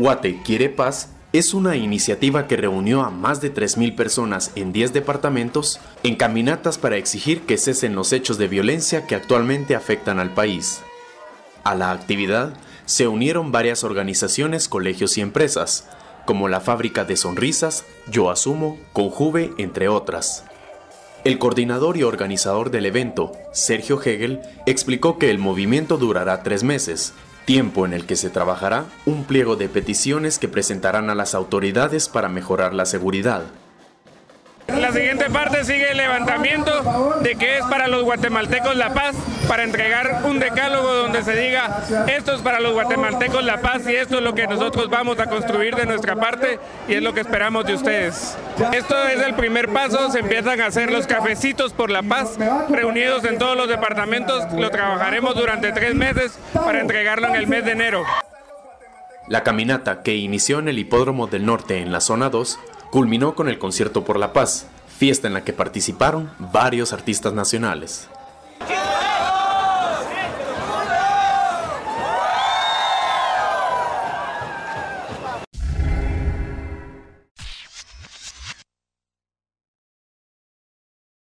Guate quiere paz es una iniciativa que reunió a más de 3.000 personas en 10 departamentos en caminatas para exigir que cesen los hechos de violencia que actualmente afectan al país. A la actividad se unieron varias organizaciones, colegios y empresas, como la Fábrica de Sonrisas, Yo Asumo, Conjuve, entre otras. El coordinador y organizador del evento, Sergio Hegel, explicó que el movimiento durará tres meses tiempo en el que se trabajará un pliego de peticiones que presentarán a las autoridades para mejorar la seguridad. La siguiente parte sigue el levantamiento de que es para los guatemaltecos la paz, para entregar un decálogo donde se diga esto es para los guatemaltecos la paz y esto es lo que nosotros vamos a construir de nuestra parte y es lo que esperamos de ustedes. Esto es el primer paso, se empiezan a hacer los cafecitos por la paz, reunidos en todos los departamentos, lo trabajaremos durante tres meses para entregarlo en el mes de enero. La caminata que inició en el Hipódromo del Norte en la zona 2 culminó con el Concierto por la Paz, fiesta en la que participaron varios artistas nacionales.